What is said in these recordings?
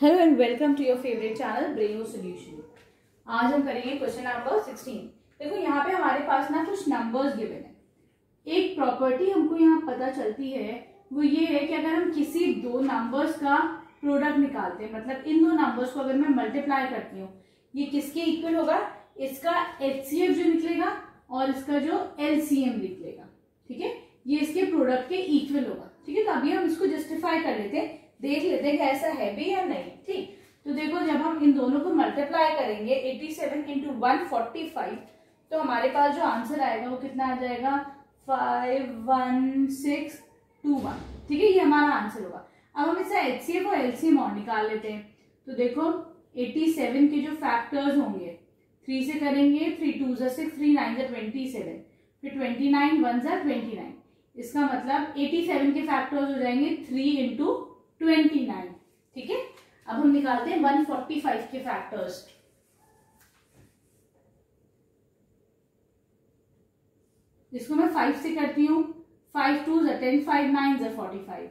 Hello and welcome to your favourite channel Braino Solution आज हम करेंगे क्वेश्चन नंबर सिक्सटीन देखो, यहाँ पे हमारे पास ना कुछ नंबर्स गिवन है। एक प्रॉपर्टी हमको यहाँ पता चलती है, वो ये है कि अगर हम किसी दो नंबर्स का प्रोडक्ट निकालते हैं मतलब इन दो नंबर्स को अगर मैं मल्टीप्लाई करती हूँ, ये किसके इक्वल होगा? इसका एचसीएफ जो निकलेगा और इसका जो एलसीएम निकलेगा। ठीक है? ये इसके प्रोडक्ट के इक्वल होगा। ठीक है? तो अभी हम इसको जस्टिफाई कर लेते हैं। देख लेते हैं कि ऐसा है भी या नहीं, ठीक? तो देखो, जब हम इन दोनों को मल्टीप्लाई करेंगे 87 सेवन इंटू वन तो हमारे पास जो आंसर आएगा वो कितना आ जाएगा? Five one six two one ठीक है? ये हमारा आंसर होगा। अब हम इससे एच सी और एल सी और निकाल लेते हैं। तो देखो 87 के जो फैक्टर्स होंगे थ्री से करेंगे थ्री टू जो सिक्स थ्री नाइन जो ट्वेंटी सेवन फिर ट्वेंटी नाइन वन जो ट्वेंटी नाइन इसका मतलब 87 के फैक्टर्स हो जाएँगे थ्री इंटू ट्वेंटी नाइन। ठीक है? अब हम निकालते हैं वन फोर्टी फाइव के फैक्टर्स इसको मैं फाइव से करती हूँ फाइव टू जो टेन फाइव नाइन जो फोर्टी फाइव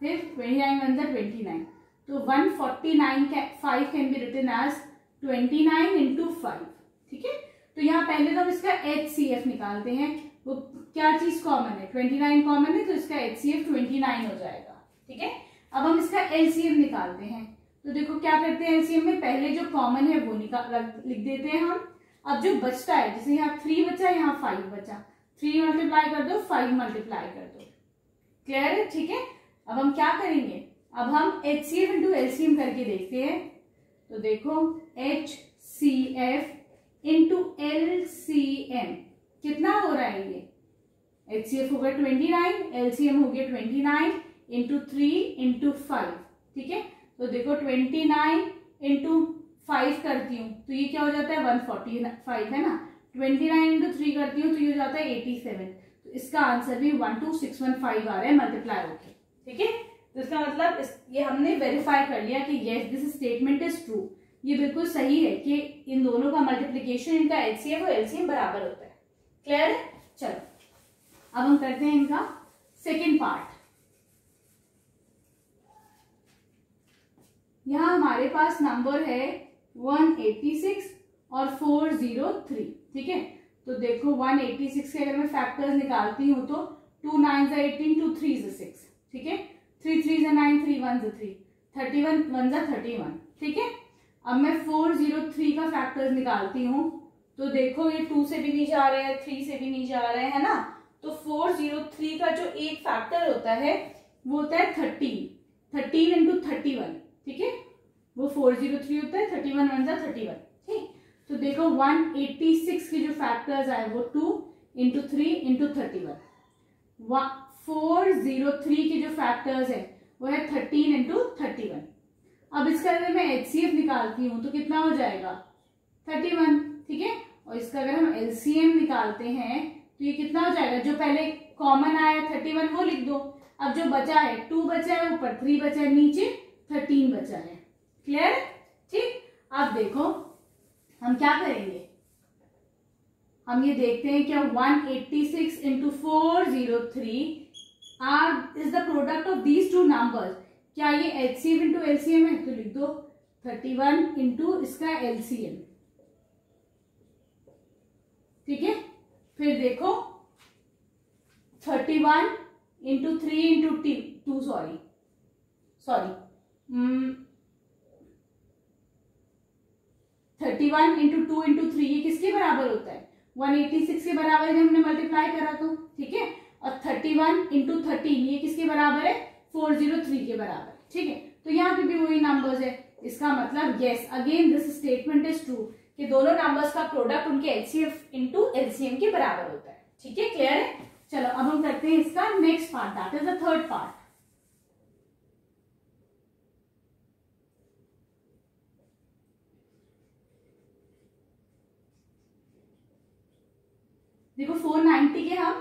फिर ट्वेंटी नाइन वन जो ट्वेंटी नाइन तो one forty nine five can be written as twenty nine into five ठीक है? तो यहाँ पहले तो हम इसका एच सी एफ़ निकालते हैं। वो क्या चीज़ कॉमन है? ट्वेंटी नाइन कॉमन है तो इसका H C F twenty nine हो जाएगा। ठीक है? अब हम इसका एलसीएम निकालते हैं। तो देखो क्या करते हैं एलसीएम में? पहले जो कॉमन है वो निकाल लिख देते हैं हम। अब जो बचता है, जैसे यहाँ थ्री बचा, यहाँ फाइव बचा। थ्री मल्टीप्लाई कर दो फाइव मल्टीप्लाई कर दो। क्लियर है? ठीक है? अब हम क्या करेंगे? अब हम H C F into LCM करके देखते हैं। तो देखो H C F into L C M कितना हो रहा है ये? एच सी एफ़ हो गया ट्वेंटी नाइन एलसीएम हो गया twenty nine into three into five ठीक है? तो देखो ट्वेंटी नाइन इंटू फाइव करती हूँ तो ये क्या हो जाता है? वन फोर्टी फाइव है ना? ट्वेंटी नाइन इंटू थ्री करती हूँ तो ये हो जाता है एटी सेवन तो इसका आंसर भी one two six one five आ रहा है मल्टीप्लाई होके ठीक है? तो इसका मतलब इस, ये हमने वेरीफाई कर लिया कि yes this statement is true ये बिल्कुल सही है कि इन दोनों का मल्टीप्लीकेशन इनका एलसीएम और एलसीएम बराबर होता है। क्लियर है? चलो अब हम करते हैं इनका सेकेंड पार्ट यहाँ हमारे पास नंबर है 186 और 403 ठीक है? तो देखो 186 के अगर मैं फैक्टर्स निकालती हूँ तो टू नाइन जो एटीन टू थ्री जो सिक्स ठीक है? थ्री थ्री जो नाइन थ्री वन जो थ्री थर्टी वन वन जो थर्टी वन ठीक है? अब मैं फोर ज़ीरो थ्री का फैक्टर्स निकालती हूँ तो देखो ये टू से भी नहीं जा रहे हैं थ्री से भी नहीं जा रहे हैं ना? तो फोर ज़ीरो थ्री का जो एक फैक्टर होता है, वो होता है thirteen thirteen into thirty one ठीक है? वो फोर ज़ीरो थ्री होता है thirty one one thirty one ठीक? तो देखो वन एट्टी सिक्स के जो फैक्टर्स आए, वो two into three into thirty one four zero three के जो फैक्टर्स है, वो है थर्टीन इंटू थर्टी वन अब इसका अगर मैं एच सी एफ़ निकालती हूँ तो कितना हो जाएगा? थर्टी वन ठीक है? और इसका अगर हम एलसीएम निकालते हैं तो ये कितना हो जाएगा? जो पहले कॉमन आया थर्टी वन वो लिख दो। अब जो बचा है टू बचा है, ऊपर थ्री बचा है, नीचे थर्टीन बचा है। क्लियर ठीक? अब देखो, हम क्या करेंगे? हम ये देखते हैं क्या 186 eighty six into four zero three are is the product of these two numbers क्या ये H C M into L C M है? तो लिख दो 31 वन इंटू इसका एल सी एम ठीक है? फिर देखो 31 one into three into two sorry sorry thirty one into two into three ये किसके बराबर होता है? वन एटी सिक्स के बराबर है हमने मल्टीप्लाई करा तो ठीक है? और थर्टी वन इंटू थर्टीन ये किसके बराबर है? फोर ज़ीरो थ्री के बराबर, ठीक है? तो यहाँ पे भी वही नंबर्स है। इसका मतलब yes again this statement is true कि दोनों नंबर्स का प्रोडक्ट उनके एलसीएफ इंटू एलसीएम के बराबर होता है। ठीक है? क्लियर है? चलो, अब हम करते हैं इसका next part that is the third part देखो 490 के हम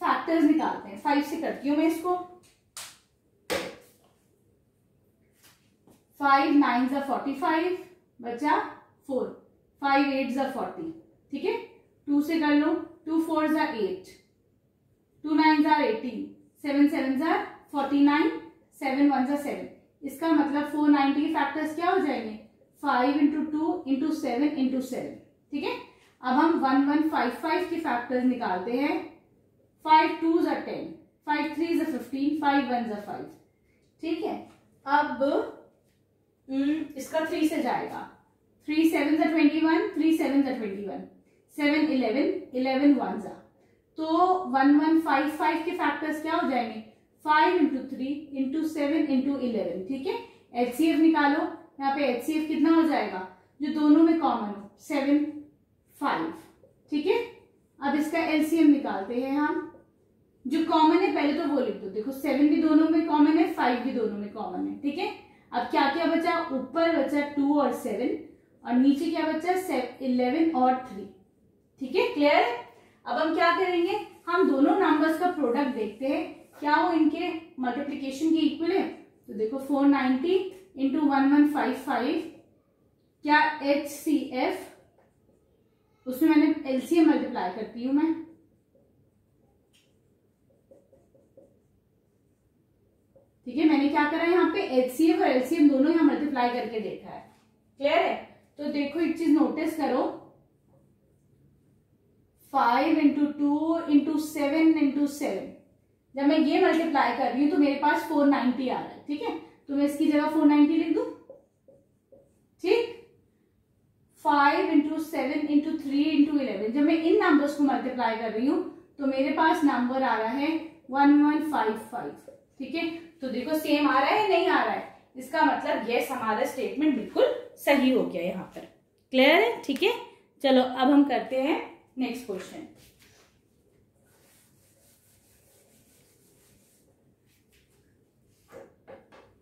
फैक्टर्स निकालते हैं। फाइव से करती हूँ मैं इसको। फाइव नाइन जा फोर्टी फाइव बचा फोर फाइव एट जा फोर्टी ठीक है? टू से कर लो टू फोर जा एट टू नाइन जा एटीन सेवन सेवन जा फोर्टी नाइन सेवन वन जा सेवन इसका मतलब फोर नाइनटी के फैक्टर्स क्या हो जाएँगे? Five into two into seven into seven ठीक है? अब हम वन वन फाइव फाइव के फैक्टर्स निकालते हैं। फाइव टू ज़ा टेन फाइव थ्री ज़ा फिफ्टीन फाइव वन ज़ा फाइव ठीक है? अब इसका थ्री से जाएगा। थ्री सेवन ज़ा ट्वेंटी वन थ्री सेवन ज़ा twenty one seven eleven eleven one ज़ा तो वन वन फाइव फाइव के फैक्टर्स क्या हो जाएँगे? Five into three into seven into eleven ठीक है? एचसीएफ निकालो। यहाँ पे एचसीएफ कितना हो जाएगा? जो दोनों में कॉमन हो। Seven five. ठीक है? अब इसका एलसीएम निकालते हैं हम। जो कॉमन है, पहले तो वो लिख दो। देखो सेवन भी दोनों में कॉमन है फाइव भी दोनों में कॉमन है। ठीक है? अब क्या क्या बचा? ऊपर बचा टू और सेवन और नीचे क्या बचा? इलेवन और थ्री ठीक है? क्लियर है? अब हम क्या करेंगे? हम दोनों नंबर्स का प्रोडक्ट देखते हैं। क्या वो इनके मल्टीप्लीकेशन के इक्वल है? तो देखो four ninety into one one five five क्या एच सी एफ़ उसमें मैंने एलसीएम मल्टीप्लाई करती हूँ मैं। ठीक है, मैंने क्या करा यहाँ पे? एचसीएफ और एलसीएम दोनों यहाँ मल्टीप्लाई करके देखा है। क्लियर है? तो देखो, एक चीज़ नोटिस करो। Five into two into seven into seven जब मैं ये मल्टीप्लाई कर रही हूँ तो मेरे पास फोर नाइनटी आ रहा है। ठीक है? तो मैं इसकी जगह फोर नाइनटी लिख दू? ठीक? Five into seven into three into eleven जब मैं इन नंबर्स को मल्टीप्लाई कर रही हूँ तो मेरे पास नंबर आ रहा है वन वन फाइव फाइव ठीक है? तो देखो सेम आ रहा है नहीं आ रहा है? इसका मतलब यस हमारा स्टेटमेंट बिल्कुल सही हो गया यहाँ पर. क्लियर है? ठीक है? चलो, अब हम करते हैं नेक्स्ट क्वेश्चन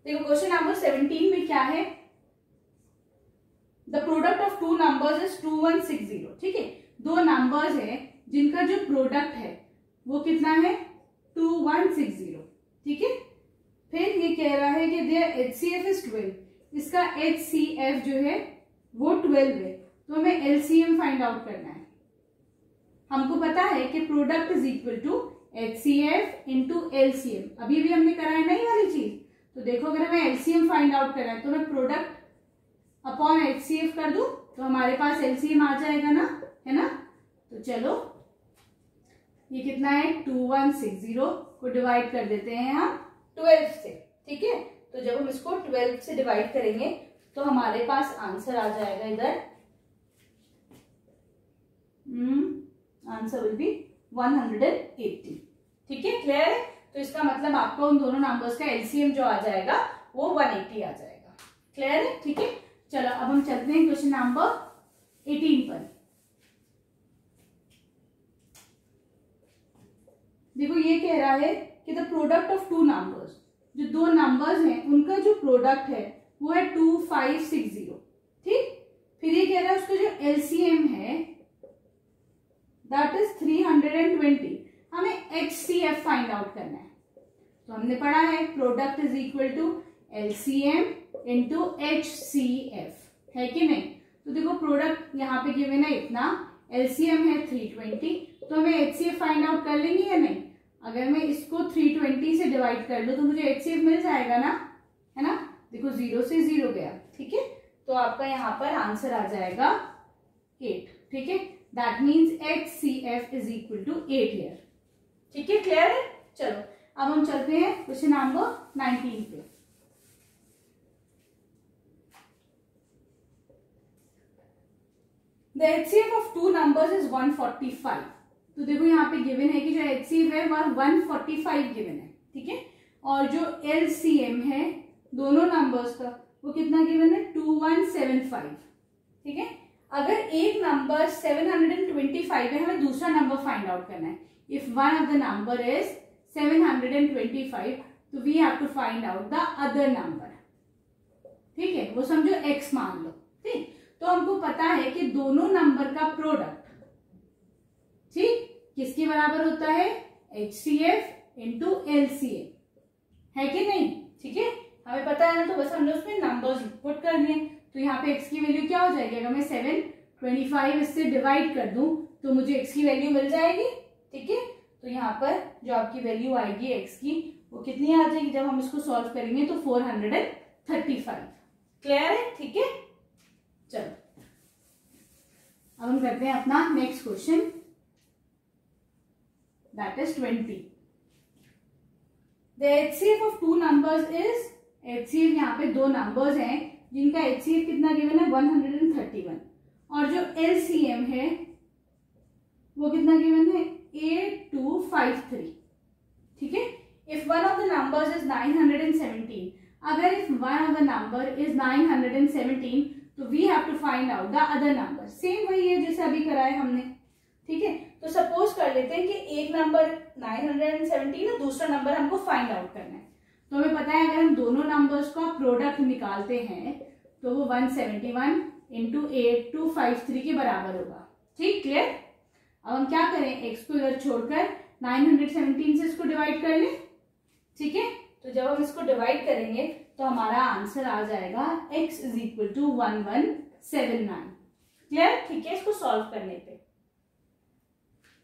देखो क्वेश्चन नंबर सेवनटीन में क्या है? The product of two numbers is two one six zero ठीक है? दो नंबर्स है, जिनका जो प्रोडक्ट है, वो कितना है? टू वन सिक्स ज़ीरो ठीक है? फिर ये कह रहा है कि their H C F is twelve इसका एच सी एफ़ जो है, वो ट्वेल्व है। तो हमें L C M find out करना है। हमको पता है कि product is equal to H C F into LCM अभी भी हमने करा है नहीं वाली चीज़। तो देखो, अगर हमें एलसीएम फाइंड आउट करना है तो हमें प्रोडक्ट अपॉन एच कर दू तो हमारे पास एलसीएम आ जाएगा ना? है ना? तो चलो, ये कितना है? टू वन सिक्स ज़ीरो को डिवाइड कर देते हैं हम ट्वेल्व से, ठीक है? तो जब हम इसको ट्वेल्व से डिवाइड करेंगे तो हमारे पास आंसर आ जाएगा इधर। Answer will be one hundred and eighty ठीक है? क्लियर है? तो इसका मतलब आपका उन दोनों नंबर्स का एलसीएम जो आ जाएगा, वो 180 आ जाएगा। क्लियर है? ठीक है? चलो, अब हम चलते हैं क्वेश्चन नंबर 18 पर। देखो, ये कह रहा है कि the product of two numbers जो दो नंबर्स हैं, उनका जो प्रोडक्ट है, वो है टू फाइव सिक्स ज़ीरो ठीक? फिर ये कह रहा है उसका जो एलसीएम है that is three hundred and twenty हमें H C F find out करना है। तो हमने पढ़ा है product is equal to L C M into H C F है कि नहीं? तो देखो प्रोडक्ट यहाँ पे गिवन है इतना एलसीएम है थ्री ट्वेंटी तो हमें H C F find out कर लेंगे या नहीं? अगर मैं इसको थ्री ट्वेंटी से डिवाइड कर लू तो मुझे एच सी एफ़ मिल जाएगा ना? है ना? देखो ज़ीरो से ज़ीरो गया, ठीक है? तो आपका यहाँ पर आंसर आ जाएगा एट ठीक है? That means H C F is equal to eight here ठीक है? क्लियर है? चलो, अब हम चलते हैं क्वेश्चन नंबर नाइनटीन पे। The HCF of two numbers is 145 तो देखो यहाँ पे गिवन है कि जो एचसीएफ है, वह 145 गिवन है, ठीक है? और जो एलसीएम है, दोनों नंबर्स का, वो कितना गिवन है? 2175 ठीक है? अगर एक नंबर 725 है, हमें दूसरा नंबर फाइंड आउट करना है। If one of the number is 725 तो we have to find out the other number ठीक है? वो समझो एक्स मान लो, ठीक? तो हमको पता है कि दोनों नंबर का प्रोडक्ट ठीक, किसके बराबर होता है? H C F into L C F है कि नहीं? ठीक है? हमें पता है ना तो बस हमने उसमें नंबर्स पुट कर दिए तो यहाँ पे x की वैल्यू क्या हो जाएगी? अगर मैं सेवन ट्वेंटी फाइव इससे डिवाइड कर दूँ तो मुझे x की वैल्यू मिल जाएगी, ठीक है? तो यहाँ पर जो आपकी वैल्यू आएगी एक्स की, वो कितनी आ जाएगी? जब हम इसको सॉल्व करेंगे तो four hundred and thirty five clear है? ठीक है? चलो। अब हम करते हैं अपना next question that is twenty the HCF of two numbers is HCF यहाँ पे दो नंबर्स हैं, जिनका एचसीएफ कितना गिवन है? One hundred and thirty one और जो एलसीएम है, वो कितना गिवन है? एट टू फाइव थ्री ठीक है? If one of the numbers is nine hundred and seventeen अगर if one of the number is nine hundred and seventeen तो we have to find out the other number same वही है जैसे अभी कराए हमने। ठीक है? तो सपोज़ कर लेते हैं कि एक नंबर 917 है, दूसरा नंबर हमको फाइंड आउट करना है। तो हमें पता है अगर हम दोनों नंबर्स का प्रोडक्ट निकालते हैं तो वो 171 seventy one into eight two five three के बराबर होगा। ठीक? क्लियर अब हम क्या करें? एक्स को इधर छोड़कर 917 से इसको डिवाइड कर लें। ठीक है? तो जब हम इसको डिवाइड करेंगे तो हमारा आंसर आ जाएगा x is equal to one one seven nine clear ठीक है, इसको सॉल्व करने पे।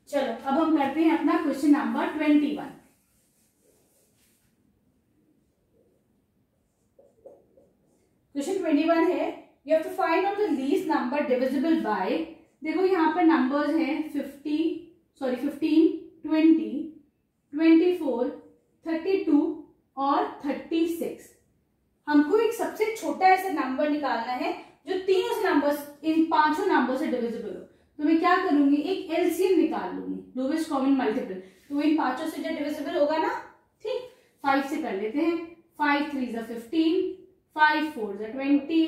चलो, अब हम करते हैं अपना question number twenty one question twenty one है। You have to find out the least number divisible by देखो यहाँ पर नंबर्स हैं fifty sorry fifteen twenty twenty four thirty two और थर्टी सिक्स हमको एक सबसे छोटा ऐसा नंबर निकालना है जो तीनों से नंबर्स इन पाँचों नंबर से डिविजिबल हो। तो मैं क्या करूँगी? एक एलसीएम निकाल लूँगी लोवेस्ट कॉमन मल्टीपल तो इन पाँचों से जो डिविजिबल होगा ना, ठीक? फाइव से कर लेते हैं। फाइव थ्री जो फिफ्टीन फाइव फोर जो twenty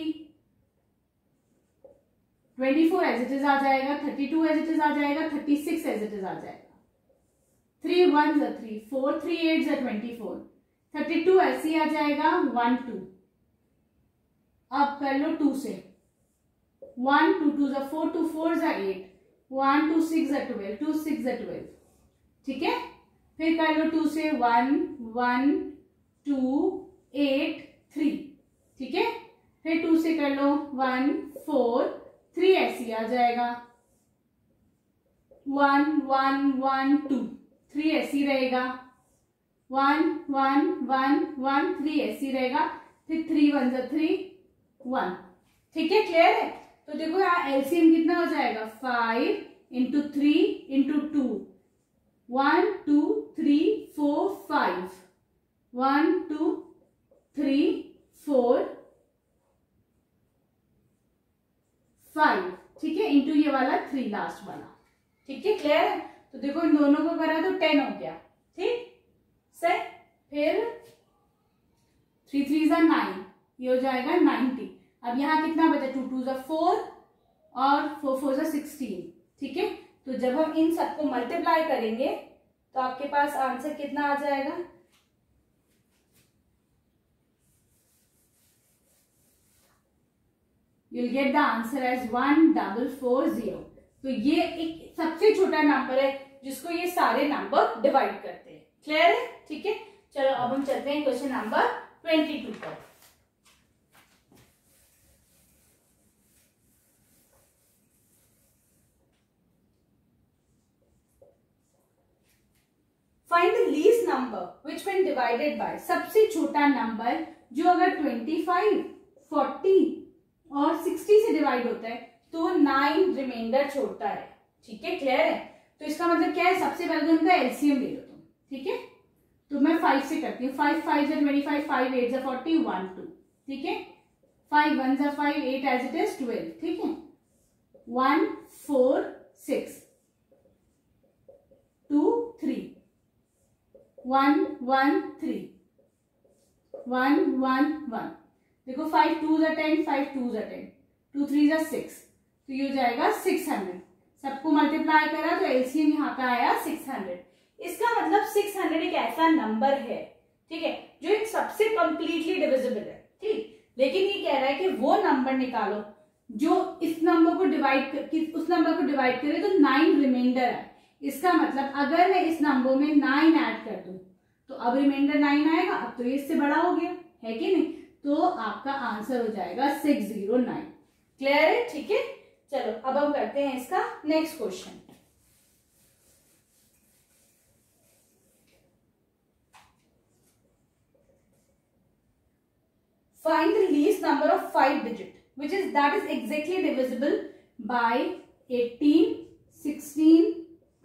twenty four as it is आ जाएगा thirty two as it is आ जाएगा thirty six as it is आ जाएगा। थ्री वन जो थ्री फोर थ्री एट जो ट्वेंटी फोर थर्टी टू ऐसे आ जाएगा, वन टू। अब कर लो टू से। वन टू टू जो फोर, टू फोर जो एट। वन टू, सिक्स जो ट्वेल्व, टू सिक्स जो ट्वेल्व। ठीक है? फिर कर लो टू से one one, two, eight, three. ठीक है? फिर टू से कर लो वन, फोर, थ्री ऐसी आ जाएगा। One one one, two. Three ऐसी रहेगा। One one one one three ऐसी रहेगा। फिर थ्री वन जो थ्री वन ठीक है? क्लियर है? तो देखो यहाँ एलसीएम कितना हो जाएगा? Five into three into two one two three four five one two three four five ठीक है? इंटू ये वाला थ्री लास्ट वाला. ठीक है? क्लियर है? तो देखो इन दोनों को करा तो टेन हो गया। ठीक? सही फिर थ्री थ्री ज़ा नाइन ये हो जाएगा नाइनटी अब यहाँ कितना बचा? टू टू ज़ा फोर और फोर फोर ज़ा सिक्सटीन ठीक है? तो जब हम इन सबको मल्टीप्लाई करेंगे तो आपके पास आंसर कितना आ जाएगा? You'll get the answer as one double four zero तो ये एक सबसे छोटा नंबर है, जिसको ये सारे नंबर डिवाइड करते हैं। क्लियर है? ठीक है? चलो, अब हम चलते हैं क्वेश्चन नंबर ट्वेंटी टू पर। Find the least number which when divided by सबसे छोटा नंबर जो अगर ट्वेंटी फाइव फोर्टी और सिक्सटी से डिवाइड होता है तो नाइन रिमाइंडर छोड़ता है। ठीक है? क्लियर है? तो इसका मतलब क्या है? सबसे पहले तो उनका एलसीएम ले लो। ठीक है? तो मैं फाइव से करती हूँ। फाइव फाइव जो ट्वेंटी फाइव फाइव एट जो फोर्टी वन टू ठीक है? फाइव वन जो five eight as it is twelve ठीक है? One four six two three one one three one one one देखो फाइव टू जो टेन फाइव टू जो ten two three जो सिक्स तो ये हो जाएगा सिक्स हंड्रेड सबको मल्टीप्लाई करा तो एलसीएम यहाँ पे आया सिक्स हंड्रेड इसका सिक्स हंड्रेड एक ऐसा नंबर है, ठीक है, जो एक सबसे कंप्लीटली डिविजिबल है, ठीक? लेकिन ये कह रहा है कि वो नंबर निकालो, जो इस नंबर को डिवाइड उस नंबर को डिवाइड करे तो नाइन रिमाइंडर है इसका मतलब अगर मैं इस नंबर में नाइन ऐड कर दू तो अब रिमाइंडर नाइन आएगा, अब तो ये इससे बड़ा हो गया, है कि नहीं? तो आपका आंसर हो जाएगा सिक्स ज़ीरो नाइन क्लियर है? ठीक है? चलो, अब हम करते हैं इसका next question find the least number of five digit, which is, that is exactly divisible by 18 16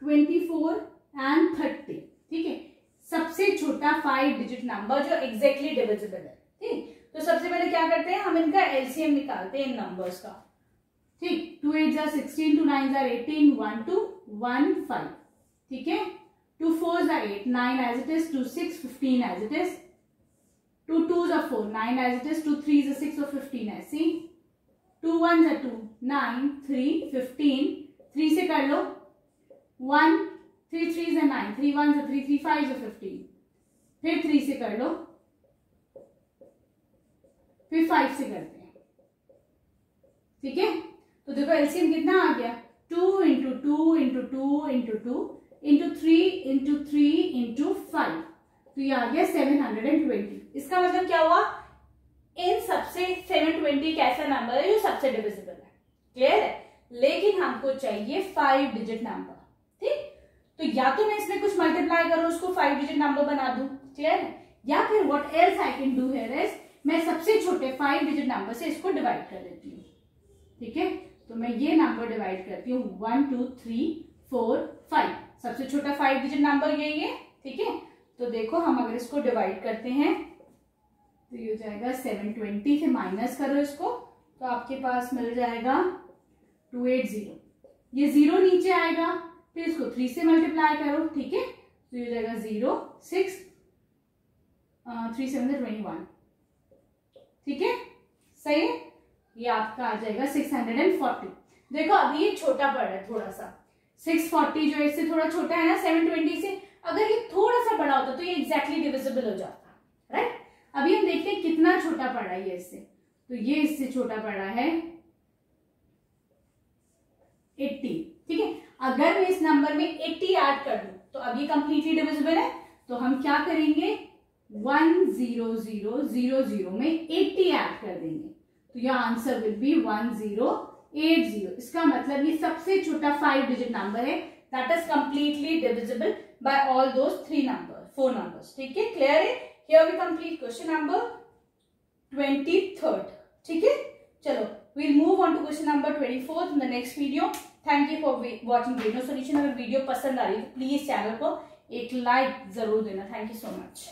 24 and 30 ठीक है? सबसे छोटा फाइव डिजिट नंबर जो एग्जैक्टली डिविजिबल है। ठीक? तो सबसे पहले क्या करते हैं? हम इनका एलसीएम निकालते हैं इन नंबर्स का। ठीक? Two eight are sixteen two nine are eighteen one two one five ठीक है? Two four are eight nine as it is two six fifteen as it is two two are four, nine as it is two three are six और fifteen as is two one are two nine three fifteen three से कर लो one three three से nine three one से three three five से fifteen फिर three से कर लो, फिर फाइव से करते हैं। ठीक है? तो देखो एलसीएम कितना आ गया? Two into two into two into two into three into three into five तो ये आ गया सेवन हंड्रेड एंड ट्वेंटी इसका मतलब क्या हुआ? इन सबसे सेवन ट्वेंटी कैसा नंबर है? जो सबसे डिविजिबल है। क्लियर है? लेकिन हमको चाहिए फाइव डिजिट नंबर ठीक? तो या तो मैं इसमें कुछ मल्टीप्लाई करूँ, उसको फाइव डिजिट नंबर बना दूँ। क्लियर है? या फिर what else I can do here is मैं सबसे छोटे फाइव डिजिट नंबर से इसको डिवाइड कर देती हूँ। ठीक है? तो मैं ये नंबर डिवाइड करती हूँ। One two three four five सबसे छोटा फाइव डिजिट नंबर यही है। ठीक है? तो देखो हम अगर इसको डिवाइड करते हैं तो ये हो जाएगा सेवन ट्वेंटी से माइनस करो इसको तो आपके पास मिल जाएगा टू एट ज़ीरो ये ज़ीरो नीचे आएगा, फिर इसको थ्री से मल्टीप्लाई करो, ठीक है? तो ये हो जाएगा zero six three seven twenty one ठीक है? सही है? ये आपका आ जाएगा सिक्स हंड्रेड एंड फोर्टी देखो अभी ये छोटा पड़ रहा है थोड़ा सा सिक्स फोर्टी जो इससे थोड़ा छोटा है ना सेवन ट्वेंटी से। अगर ये थोड़ा सा बड़ा होता तो ये एग्जैक्टली exactly डिविजिबल हो जाता राइट अभी हम देखते हैं कितना छोटा पड़ा ये इससे। तो ये इससे छोटा पड़ा है एट्टी, ठीक है? अगर मैं इस नंबर में एट्टी ऐड कर दू तो अब ये कंप्लीटली डिविजिबल है तो हम क्या करेंगे? One zero zero zero zero में एट्टी ऐड कर देंगे। तो यह answer will be one zero eight zero. इसका मतलब ये सबसे छोटा फाइव डिजिट नंबर है। That is completely divisible by all those three number four numbers ठीक है? क्लियर है? Here we complete question number twenty third. ठीक है? चलो we'll move on to question number twenty fourth in the next video thank you for watching video solution अगर video पसंद आ रही है तो प्लीज़ चैनल को एक लाइक ज़रूर देना. Thank you so much